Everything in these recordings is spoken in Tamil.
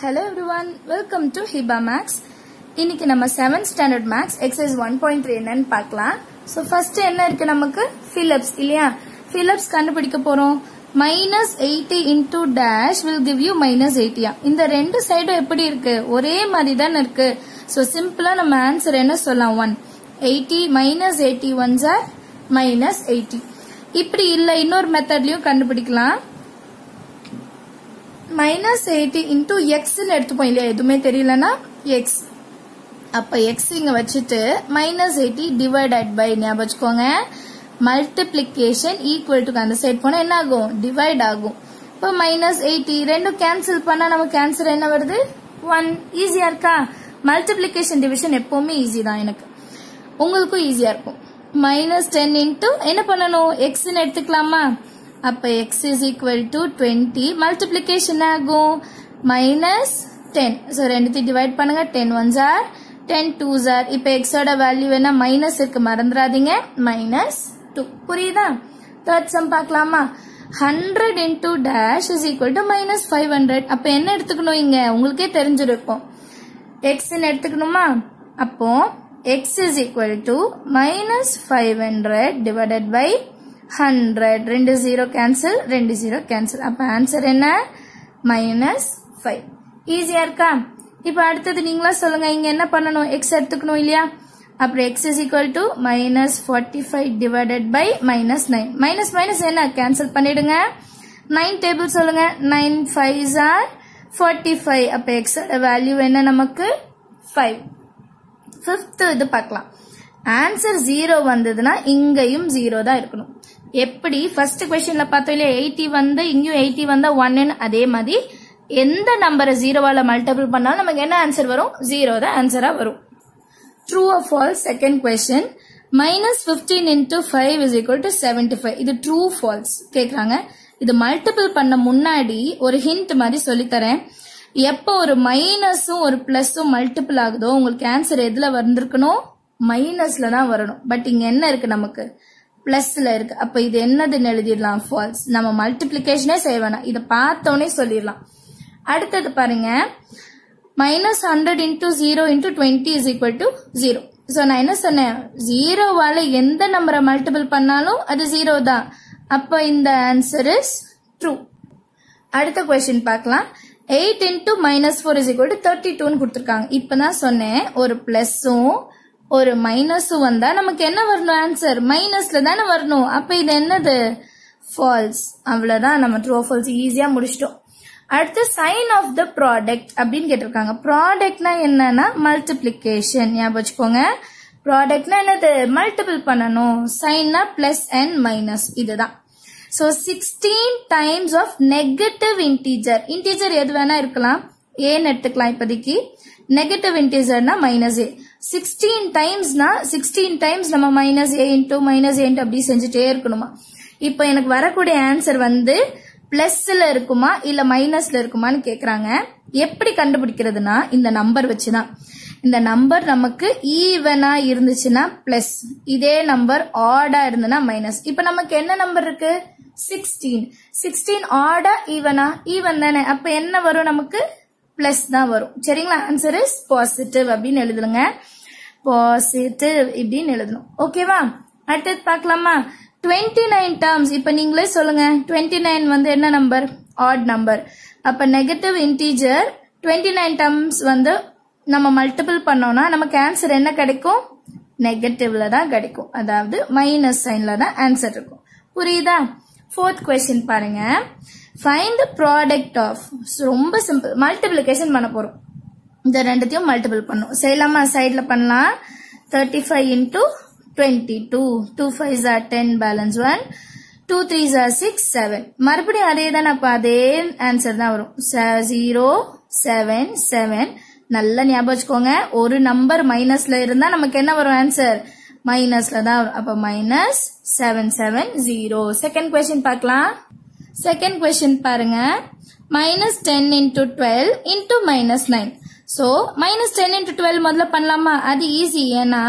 Hello everyone welcome to Hiba maths இன்னைக்கு நம்ம seventh standard maths exercise one point three என்னன்னு பார்க்கலாம். ஸோ ஃபர்ஸ்ட் என்ன இருக்கு நமக்கு? ஃபிலப்ஸ் இல்லையா? ஃபிலப்ஸ் கண்டுபிடிக்க போறோம். Minus eighty into dash will give you minus எயிட்டியா இந்த ரெண்டு சைடும் எப்படி இருக்கு? ஒரே மாதிரி தானே இருக்கு. ஸோ சிம்பிளா நம்ம ஆன்சர் என்ன சொல்லலாம்? One eighty minus eighty ones are minus eighty இப்படி இல்லை இன்னொரு மெத்தட்லயும் கண்டுபிடிக்கலாம். மைனஸ் எயிட்டி இன்டூ எக்ஸ்ன்னு எடுத்துப்போம் இல்லையா? எதுவுமே தெரியலன்னா எக்ஸ் அப்போ எக்ஸ் இங்கே வச்சுட்டு minus eighty divide divided by ஞாபகம் வச்சுக்கோங்க மல்டிப்ளிகேஷன் ஈக்குவல் டு அந்த சைட் போனால் என்ன ஆகும்? டிவைட் ஆகும். இப்போ மைனஸ் எயிட்டி ரெண்டும் கேன்சல் பண்ணால் நமக்கு ஆன்சர் என்ன வருது? ஒன் ஈஸியாக இருக்கா? மல்டிப்ளிகேஷன் டிவிஷன் எப்போவுமே ஈஸி தான் எனக்கு. உங்களுக்கும் ஈஸியாக இருக்கும். மைனஸ் டென் இன்டூ என்ன பண்ணணும்? எக்ஸ்ன்னு எடுத்துக்கலாமா? அப்போ x is equal to twenty multiplication ஆகும். மைனஸ் டென் ஸோ ரெண்டுத்தையும் டிவைட் பண்ணுங்க. Ten one jar ten two jar இப்போ எக்ஸோட வேல்யூ என்ன? மைனஸ் இருக்கு. மறந்துடாதீங்க. மைனஸ் டூ புரியுதா? தேர்ட் சம் பார்க்கலாமா? Hundred into dash is equal to minus five hundred அப்போ என்ன எடுத்துக்கணும் இங்க? உங்களுக்கே தெரிஞ்சிருக்கும். எக்ஸ்ன்னு எடுத்துக்கணுமா? அப்போ x is equal to minus five hundred divided by hundred ரெண்டு ஜீரோ கேன்சல் ரெண்டு ஜீரோ கேன்சல் அப்ப ஆன்சர் என்ன? மைனஸ் ஃபைவ் ஈஸியா இருக்கா? இப்ப அடுத்தது நீங்களா சொல்லுங்க இங்க என்ன பண்ணணும்? எக்ஸ் எடுத்துக்கணும் இல்லையா? அப்புறம் x is equal to minus forty five divided by minus nine minus minus என்ன? கேன்சல் பண்ணிடுங்க. நைன் டேபிள் சொல்லுங்க. Nine five are forty five அப்ப எக்ஸோட வேல்யூ என்ன நமக்கு? ஃபைவ் ஃபிஃப்த் இது பார்க்கலாம். ஆன்சர் ஜீரோ வந்ததுன்னா இங்கேயும் ஜீரோ தான் இருக்கணும். எப்படி ஃபர்ஸ்ட் கொஸ்டின்ல பார்த்தோம் இல்லையா? எயிட்டி வந்து இங்கேயும் எயிட்டி வந்தா ஒன்னு அதே மாதிரி. எந்த நம்பரை ஜீரோவால மல்டிபிள் பண்ணாலும் நமக்கு என்ன ஆன்சர் வரும்? ஜீரோ தான் ஆன்சரா வரும். True or false second question minus fifteen into five is equal to seventy five இது ட்ரூ ஃபால்ஸ் கேட்குறாங்க இது மல்டிபிள் பண்ண முன்னாடி ஒரு ஹிண்ட் மாதிரி சொல்லித்தரேன். எப்போ ஒரு மைனஸும் ஒரு பிளஸும் மல்டிபிள் ஆகுதோ உங்களுக்கு ஆன்சர் எதுல வந்திருக்கணும்? மைனஸ்ல தான் வரணும். பட் இங்க என்ன இருக்கு நமக்கு? பிளஸ்ல இருக்கு. அப்ப இது என்னதுன்னு எழுதிடலாம். ஃபால்ஸ் நம்ம மல்டிபிளிகேஷனே செய்ய வேணாம். இதை பார்த்தோன்னே சொல்லிடலாம். அடுத்தது பாருங்க. Minus hundred into zero into twenty is equal to zero so நான் என்ன சொன்னேன்? ஜீரோவால எந்த நம்பரை மல்டிபிள் பண்ணாலும் அது ஜீரோ தான். அப்ப இந்த ஆன்சர் இஸ் ட்ரூ அடுத்த கொஸ்டின் பார்க்கலாம். Eight into minus four is equal to thirty டூன்னு கொடுத்துருக்காங்க. இப்போ தான் சொன்னேன். ஒரு பிளஸும் ஒரு மைனஸ் வந்தா நமக்கு என்ன வரணும்? ஆன்சர் மைனஸ்ல தானே வரணும். அப்ப இது என்னது? ஃபால்ஸ் அவ்வளவுதான். நம்ம ட்ரூ ஃபால்ஸ் ஈஸியா முடிச்சிட்டோம். அடுத்து சைன் ஆஃப் த ப்ராடக்ட் அப்படின்னு கேட்டிருக்காங்க. ப்ராடக்ட்னா என்னன்னா மல்டிப்ளிகேஷன் ஞாபகம் வச்சுக்கோங்க. ப்ராடக்ட்னா என்னது? மல்டிபிள் பண்ணணும். சைன்னா பிளஸ் அண்ட் மைனஸ் இதுதான். So sixteen times of negative integer integer எது வேணா இருக்கலாம். ஏன்னு எடுத்துக்கலாம் இப்போதைக்கு. நெகட்டிவ் இன்டீஜர்னா மைனஸ் ஏ சிக்ஸ்டீன் டைம்ஸ்னா சிக்ஸ்டீன் டைம்ஸ் நம்ம minus A into minus A into அப்படி செஞ்சுட்டே இருக்கணுமா? இப்போ எனக்கு வரக்கூடிய ஆன்சர் வந்து பிளஸ்ல இருக்குமா இல்ல மைனஸ்ல இருக்குமான்னு கேக்குறாங்க. எப்படி கண்டுபிடிக்கிறதுனா இந்த நம்பர் வச்சுதான். இந்த நம்பர் நமக்கு ஈவனா இருந்துச்சுன்னா பிளஸ் இதே நம்பர் ஆடா இருந்ததுன்னா மைனஸ் இப்ப நமக்கு என்ன நம்பர் இருக்கு? சிக்ஸ்டீன் சிக்ஸ்டீன் ஆடா ஈவனா ஈவன் தானே. அப்ப என்ன வரும் நமக்கு? பிளஸ் தான் வரும். சரிங்களா? ஆன்சர் இஸ் பாசிட்டிவ் அப்படின்னு எழுதுலுங்க. பாசிட்டிவ் இப்படின்னு எழுதணும். ஓகேவா அடுத்தது பார்க்கலாமா? டுவெண்ட்டி நைன் டேர்ம்ஸ் இப்போ நீங்களே சொல்லுங்க. டுவெண்ட்டி நைன் வந்து என்ன நம்பர் ஆட் நம்பர் அப்போ negative integer twenty nine terms வந்து நம்ம மல்டிபிள் பண்ணோம்னா நமக்கு ஆன்சர் என்ன கிடைக்கும்? நெகட்டிவ்ல தான் கிடைக்கும். அதாவது மைனஸ் சைன்ல தான் ஆன்சர் இருக்கும். புரியுதா? ஃபோர்த் கொஸ்டின் பாருங்க. ஃபைண்ட் த ப்ராடக்ட் ஆஃப் ரொம்ப சிம்பிள் மல்டிபிளிகேஷன் பண்ண போறோம். இந்த ரெண்டுத்தையும் மல்டிபிள் பண்ணும். செய்யலாமா? சைடில் பண்ணலாம். Thirty five into twenty two two five are ten balance one two three are six seven மறுபடியும் அதே தான்? அப்போ அதே ஆன்சர் தான் வரும். ஜீரோ செவன் செவன் நல்லா ஞாபகம் வச்சுக்கோங்க. ஒரு நம்பர் மைனஸ்ல இருந்தா நமக்கு என்ன வரும் ஆன்சர் மைனஸ்ல தான் வரும். அப்ப minus seven seven zero second question பார்க்கலாம். செகண்ட் கொஸ்டின் பாருங்க. Minus ten into twelve into minus nine so minus ten into twelve முதல்ல பண்ணலாமா? அது ஈஸி ஏன்னா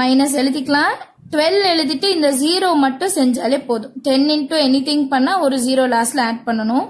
மைனஸ் எழுதிக்கலாம். டுவெல் எழுதிட்டு இந்த ஜீரோ மட்டும் செஞ்சாலே போதும். டென் இன்டூ எனி திங் பண்ணால் ஒரு ஜீரோ லாஸ்ட்ல ஆட் பண்ணணும்.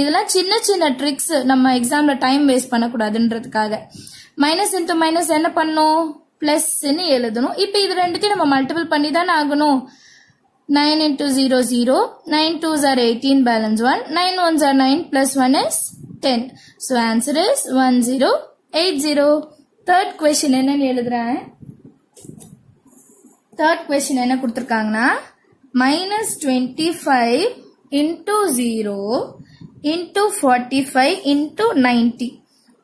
இதெல்லாம் சின்ன சின்ன ட்ரிக்ஸ் நம்ம எக்ஸாம்ல டைம் வேஸ்ட் பண்ணக்கூடாதுன்றதுக்காக. மைனஸ் இன்டூ மைனஸ் என்ன பண்ணும் பிளஸ்ன்னு எழுதணும். இப்போ இது ரெண்டுத்தையும் நம்ம மல்டிபிள் பண்ணி தானே ஆகணும். 9 into 0, 0. 9 2s are 18, balance 1. 9 1s are 9, plus 1 is 10. So, answer is 1, 0, 8, 0. Third question என்ன எழுதுறேன் Third question என்ன கொடுத்திருக்காங்கன்னா minus 25 into 0 into 45 into 90.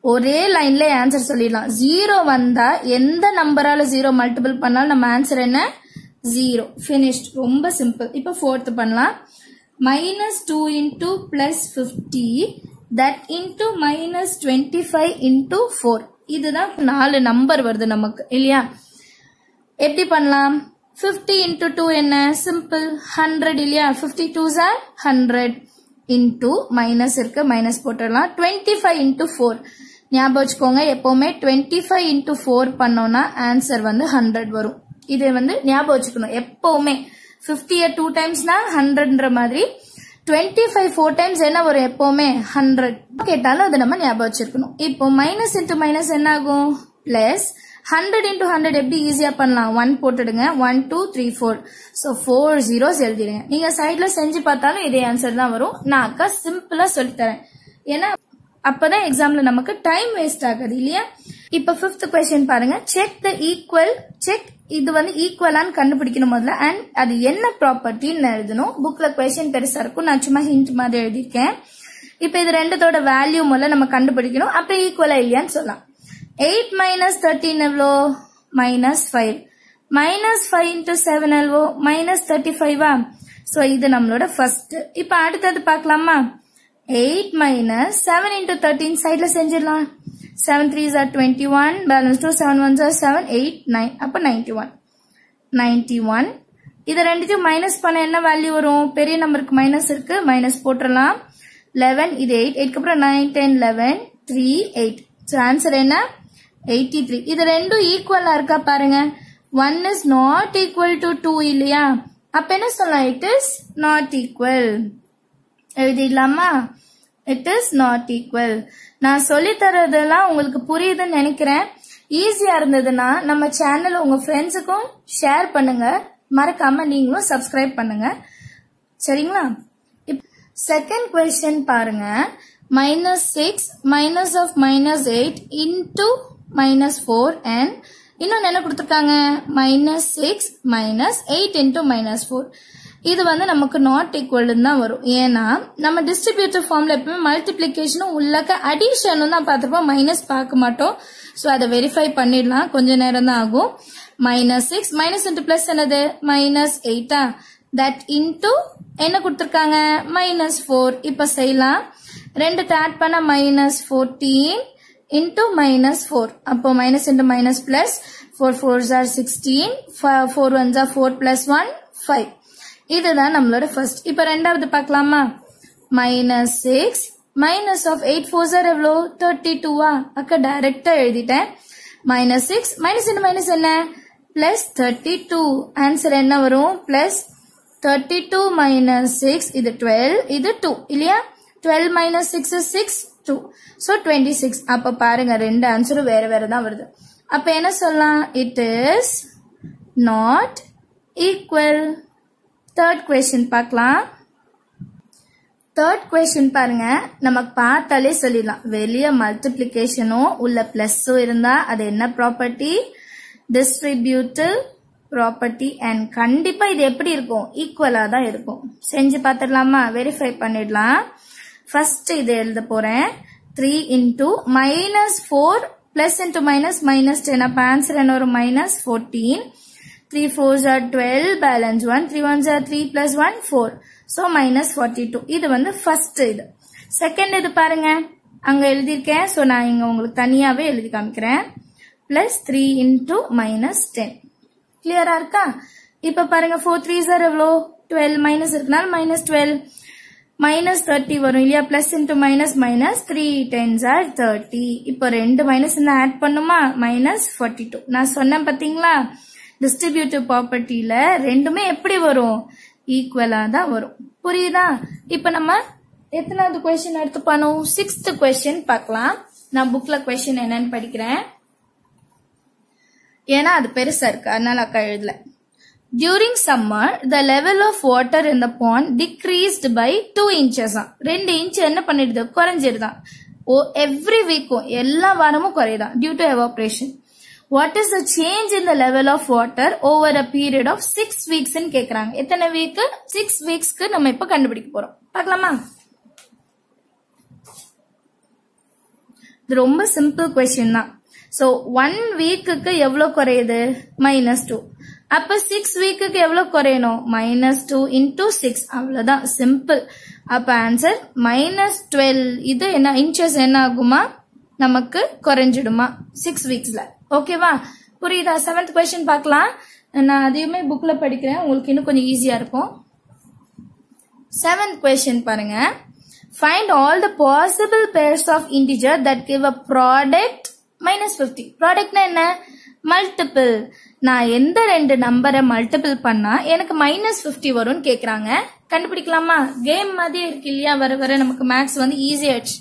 ஒரே லைன்ல ஆன்சர் சொல்லிடலாம் ஜீரோ வந்தா எந்த நம்பரால ஜீரோ மல்டிபிள் பண்ணாலும் நம்ம ஆன்சர் என்ன ஜீரோ ஃபினிஷ்ட் ரொம்ப சிம்பிள் இப்போ ஃபோர்த்து பண்ணலாம். Minus two into plus fifty that into minus twenty five into four இதுதான் நாலு நம்பர் வருது நமக்கு இல்லையா? எப்படி பண்ணலாம்? ஃபிஃப்டி இன்டூ டூ என்ன? சிம்பிள் ஹண்ட்ரட் இல்லையா? Fifty two sir hundred into minus இருக்கு. மைனஸ் போட்டுடலாம். டுவெண்ட்டி ஃபைவ் இன்டூ ஃபோர் ஞாபகம் வச்சுக்கோங்க எப்போவுமே டுவெண்ட்டி ஃபைவ் இன்ட்டு ஃபோர் பண்ணோம்னா ஆன்சர் வந்து ஹண்ட்ரட் வரும். இது வந்து ஞாபகம் வச்சுக்கணும். எப்பவுமே ஃபிஃப்டியை டூ டைம்ஸ்னா ஹண்ட்ரட்ன்ற மாதிரி டுவெண்ட்டி ஃபைவ் ஃபோர் டைம்ஸ் என்ன வரும் எப்பவுமே? ஹண்ட்ரட் கேட்டாலும் அது நம்ம ஞாபகம் வச்சிருக்கணும். இப்போ மைனஸ் இன்ட்டு மைனஸ் என்ன ஆகும் பிளஸ் ஹண்ட்ரட் இன்டூ ஹண்ட்ரட் எப்படி ஈஸியா பண்ணலாம்? ஒன் போட்டுடுங்க. One two three four so four zeros எழுதிடுங்க. நீங்க சைட்ல செஞ்சு பார்த்தாலும் இதே ஆன்சர் தான் வரும். நான் அக்கா சிம்பிளா சொல்லித்தரேன். ஏன்னா அப்பதான் எக்ஸாம்ல நமக்கு டைம் வேஸ்ட் ஆகுது இல்லையா? இப்ப பிப்த் கொஸ்டின் பாருங்க. செக் த ஈக்குவல் செக் இது வந்து ஈக்குவலான்னு கண்டுபிடிக்கணும் முதல்ல. அண்ட் அது என்ன ப்ராப்பர்ட்டின்னு எழுதணும். புக்ல கொஸ்டின் பெருசா இருக்கும். நான் சும்மா ஹிண்ட் மாதிரி எழுதியிருக்கேன். இப்ப இது ரெண்டுத்தோட வேல்யூ முதல்ல நம்ம கண்டுபிடிக்கணும். அப்ப ஈக்குவலா இல்லையான்னு சொல்லலாம். எயிட் மைனஸ் தேர்ட்டின் எவ்வளோ? Minus five minus five into seven எல்வோ minus thirty ஃபைவா ஸோ இது நம்மளோட ஃபர்ஸ்ட் இப்போ அடுத்தது பார்க்கலாமா? Eight minus seven into thirteen சைட்ல செஞ்சிடலாம். Seven three are twenty one balance two seven one are seven eight nine அப்போ நைன்டி ஒன் நைன்டி ஒன் இதை ரெண்டுத்தையும் மைனஸ் பண்ண என்ன வேல்யூ வரும்? பெரிய நம்பருக்கு மைனஸ் இருக்கு மைனஸ் போட்டுடலாம் லெவன் இது எயிட் எயிட்க்கு அப்புறம் nine ten eleven three eight so answer என்ன? எயிட்டி த்ரீ இது ரெண்டும் ஈக்குவலாக இருக்கா பாருங்க. One is not equal to two இல்லையா? அப்போ என்ன சொல்லலாம்? இட் இஸ் நாட் ஈக்குவல் எழுதிடலாமா? இட் இஸ் நாட் ஈக்குவல் நான் சொல்லி தரதெல்லாம் உங்களுக்கு புரியுதுன்னு நினைக்கிறேன். ஈஸியா இருந்ததுன்னா நம்ம சேனல் உங்க ஃப்ரெண்ட்ஸுக்கும் ஷேர் பண்ணுங்க. மறக்காம நீங்களும் சப்ஸ்கிரைப் பண்ணுங்க. சரிங்களா? செகண்ட் கொஸ்டின் பாருங்க. Minus six minus of minus eight into minus four and இன்னொன்று என்ன கொடுத்துருக்காங்க? Minus six minus eight into minus four இது வந்து நமக்கு நாட் ஈக்குவல்னு தான் வரும். ஏன்னா நம்ம டிஸ்ட்ரிபியூட்டிவ் ஃபார்ம்ல எப்பவுமே மல்டிப்ளிகேஷனும் உள்ளக்க அடிஷனும் தான் பார்த்துருப்போம். மைனஸ் பார்க்க மாட்டோம். ஸோ அதை வெரிஃபை பண்ணிடலாம். கொஞ்ச நேரம் தான் ஆகும். Minus six minus into plus என்னது? மைனஸ் எயிட்டா தட் இன்டூ என்ன கொடுத்துருக்காங்க? மைனஸ் ஃபோர் இப்போ செய்யலாம். ரெண்டு ஆட் பண்ண minus fourteen into minus four அப்போ minus into minus plus four four jar sixteen four one jar four plus one five இதுதான் நம்மளோட ஃபர்ஸ்ட் இப்போ ரெண்டாவது பார்க்கலாமா? Minus six minus of eight four sir எவ்வளோ? தேர்ட்டி டூவா அக்கா டைரக்டா எழுதிட்டேன். மைனஸ் சிக்ஸ் மைனஸ் என்ன? மைனஸ் என்ன? பிளஸ் தேர்ட்டி டூ ஆன்சர் என்ன வரும்? Plus thirty two minus six இது டுவெல் இது டூ இல்லையா? Twelve minus six six two so twenty six அப்போ பாருங்க ரெண்டு ஆன்சரும் வேற வேற தான் வருது. அப்போ என்ன சொல்லலாம்? It is not equal third question பார்க்கலாம். தேர்ட் கொஸ்டின் பாருங்க. நமக்கு பார்த்தாலே சொல்லிடலாம். வெளியே மல்டிப்ளிகேஷனும் உள்ள பிளஸ்ஸும் இருந்தா அது என்ன ப்ராப்பர்ட்டி டிஸ்ட்ரிபியூட்டிவ் ப்ராப்பர்ட்டி அண்ட் கண்டிப்பா இது எப்படி இருக்கும்? ஈக்குவலா தான் இருக்கும். செஞ்சு பார்த்துடலாமா? வெரிஃபை பண்ணிடலாம். ஃபர்ஸ்ட் இது எழுத போறேன். Three into minus four plus into minus minus ten அப்ப ஆன்சர் என்ன ஒரு minus fourteen three fours are twelve balance one three ones are three plus one four so minus forty two இது வந்து first இது. Second இது பாருங்க. அங்க எழுதியிருக்கேன். ஸோ நான் இங்க உங்களுக்கு தனியாவே எழுதி காமிக்கிறேன். Plus three into minus ten கிளியரா இருக்கா? இப்ப பாருங்க ஃபோர் த்ரீ are எவ்வளோ? டுவெல் மைனஸ் இருக்குனால மைனஸ் டுவெல் மைனஸ் தேர்ட்டி வரும் இல்லையா? Plus into minus minus three tens are thirty இப்போ ரெண்டு மைனஸ் என்ன ஆட் பண்ணுமா? மைனஸ் ஃபார்ட்டி டூ நான் சொன்னேன் பாத்தீங்களா டிஸ்ட்ரிபியூட்டிவ் ப்ராப்பர்ட்டியில ரெண்டுமே எப்படி வரும்? ஈக்குவலா தான் வரும். புரியுதா? இப்ப நம்ம எத்தனாவது கொஸ்டின் எடுத்து பண்ணுவோம் சிக்ஸ்த் கொஸ்டின் பார்க்கலாம். நான் புக்ல கொஸ்டின் என்னன்னு படிக்கிறேன். ஏன்னா அது பெருசா இருக்கு. அதனால அக்கா எழுதல. During summer the level of water in the pond decreased by two inches தான் ரெண்டு இன்ச் என்ன பண்ணிடுது? குறைஞ்சிருதான் ஓ எவ்ரி வீக்கும் எல்லா வாரமும் குறையுதான் due to evaporation what is the change in the level of water over a period of six weeks கேக்குறாங்க. எத்தனை வீக் சிக்ஸ் வீக்ஸ்க்கு நம்ம இப்ப கண்டுபிடிக்க போறோம். பார்க்கலாமா? இது ரொம்ப சிம்பிள் கொஸ்டின் தான். ஸோ ஒன் வீக்குக்கு எவ்வளவு குறையுது? மைனஸ் டூ அப்ப சிக்ஸ் வீக்குக்கு எவ்வளவு குறையணும்? மைனஸ் டூ இன்டூ சிக்ஸ் அவ்வளவுதான். சிம்பிள் அப்ப ஆன்சர் மைனஸ் டுவெல் இது என்ன இன்ச்சஸ் என்ன ஆகுமா நமக்கு குறைஞ்சிடுமா? சிக்ஸ் வீக்ஸ்ல ஓகேவா புரியுதா? செவன்த் கொஸ்டின் பார்க்கலாம். நான் அதையுமே புக்ல படிக்கிறேன். உங்களுக்கு இன்னும் கொஞ்சம் ஈஸியா இருக்கும். செவன்த் கொஸ்டின் பாருங்க. Find all the possible pairs of integer that give a product minus fifty ப்ராடக்ட்னா என்ன? மல்டிபிள் நான் எந்த ரெண்டு நம்பரை மல்டிபிள் பண்ணா எனக்கு மைனஸ் ஃபிஃப்டி வரும்னு கேக்குறாங்க. கண்டுபிடிக்கலாமா? கேம் மாதிரி இருக்கு இல்லையா? வர வர நமக்கு மேக்ஸ் வந்து ஈஸியாச்சு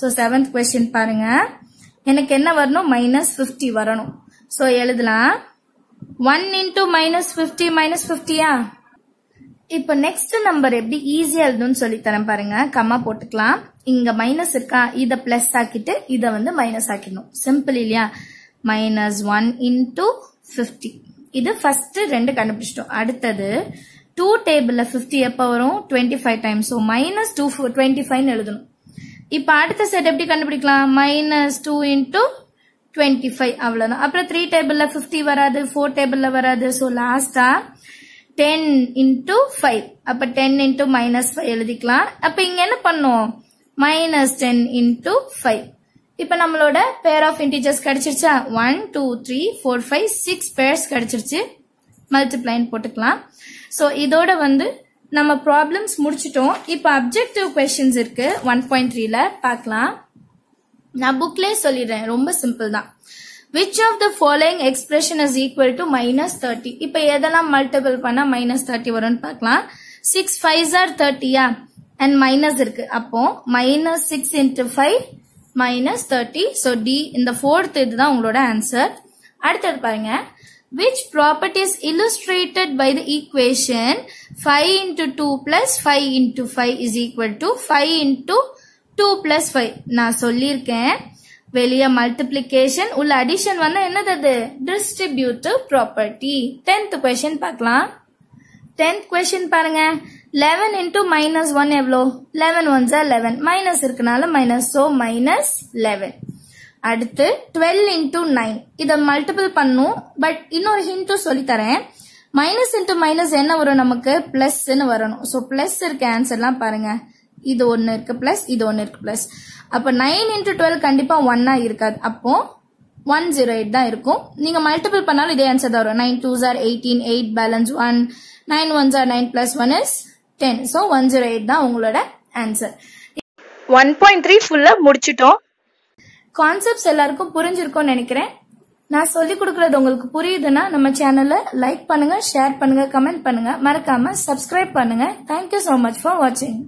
ஸோ செவன்த் கொஸ்டின் பாருங்க. எனக்கு என்ன வரணும்? மைனஸ் ஃபிஃப்டி வரணும். ஸோ எழுதலாம். One into minus fifty minus பிப்டியா இப்போ நெக்ஸ்ட் நம்பர் எப்படி ஈஸியா எழுதுன்னு சொல்லி தரேன் பாருங்க. கம்மா போட்டுக்கலாம். இங்க மைனஸ் இருக்கா? இத பிளஸ் ஆக்கிட்டு இத வந்து மைனஸ் ஆக்கிடணும். சிம்பிள் இல்லையா? மைனஸ் ஒன் இன்டூ ஃபிஃப்டி இது ஃபர்ஸ்ட் ரெண்டு கண்டுபிடிச்சிட்டோம். அடுத்தது டூ டேபிள்ல பிப்டி எப்போ வரும்? Twenty five times so minus two twenty five எழுதணும். இப்போ அடுத்த செட் எப்படி கண்டுபிடிக்கலாம்? Minus two into twenty five அவ்வளோதான் அப்புறம் த்ரீ டேபிளில் ஃபிஃப்டி வராது ஃபோர் டேபிளில் வராது. ஸோ லாஸ்ட்டாக டென் இன்டூ ஃபைவ் அப்போ டென் இன்டூ மைனஸ் ஃபைவ் எழுதிக்கலாம். அப்போ இங்கே என்ன பண்ணும் மைனஸ் டென் இன்டூ ஃபைவ் இப்போ நம்மளோட pair of integers கிடைச்சிருச்சா? One two three four five six pairs கிடைச்சிருச்சு. மல்டிப்ளைன் போட்டுக்கலாம். ஸோ இதோட வந்து நம்ம ப்ராப்ளம்ஸ் முடிச்சிட்டோம். இப்போ அப்ஜெக்டிவ் கொஸ்டின்ஸ் இருக்கு. ஒன் பாயிண்ட் த்ரீல பார்க்கலாம். நான் புக்லேயே சொல்லிடுறேன். ரொம்ப சிம்பிள் தான். Which of the following expression is equal to minus thirty இப்போ எதெல்லாம் மல்டிபிள் பண்ணா மைனஸ் தேர்ட்டி வரும்னு பார்க்கலாம். சிக்ஸ் ஃபைவ் ஆர் தேர்ட்டியா அண்ட் மைனஸ் இருக்கு. அப்போ minus six into five minus thirty so D இந்த ஃபோர்த் இதுதான் உங்களோட ஆன்சர் அடுத்தது பாருங்க. Which property is illustrated by the equation? 5 into 2 plus 5 into 5 is equal to 5 into 2 plus 5 நான் சொல்லியிருக்கேன். வெளிய multiplication. உள்ள addition வந்து என்னதது distributive property. 10th question பார்க்கலாம். 10th question பாருங்க. 11 into minus 1 எவ்வளோ? லெவன் ஒன்ஸா லெவன் மைனஸ் இருக்கனால மைனஸ் ஸோ மைனஸ் லெவன் அடுத்து டுவெல் இன்டூ நைன் இதை மல்டிபிள் பண்ணும். பட் இன்னொரு ஹிண்ட்டும் சொல்லித்தரேன் மைனஸ் இன்டூ மைனஸ் என்ன வரும் நமக்கு? பிளஸ்ன்னு வரணும். ஸோ பிளஸ் இருக்க ஆன்சர்லாம் பாருங்க. இது ஒன்று இருக்கு பிளஸ் இது ஒன்று இருக்கு பிளஸ் அப்போ நைன் இன்டூ டுவெல் கண்டிப்பாக ஒன்னா இருக்காது. அப்போ ஒன் ஜீரோ எயிட் தான் இருக்கும். நீங்க மல்டிபிள் பண்ணாலும் இதே ஆன்சர் தான் வரும். Nine two are eighteen eight balance one nine one are nine plus one is ten so one zero eight தான் உங்களோட ஆன்சர் ஒன் பாயிண்ட் த்ரீ ஃபுல்லாக முடிச்சிட்டோம். கான்செப்ட்ஸ் எல்லாருக்கும் புரிஞ்சிருக்கும்னு நினைக்கிறேன். நான் சொல்லி கொடுக்கறது உங்களுக்கு புரியுதுன்னா நம்ம சேனலை லைக் பண்ணுங்க ஷேர் பண்ணுங்க கமெண்ட் பண்ணுங்க. மறக்காம சப்ஸ்கிரைப் பண்ணுங்க. தேங்க்யூ ஸோ மச் ஃபார் வாட்சிங்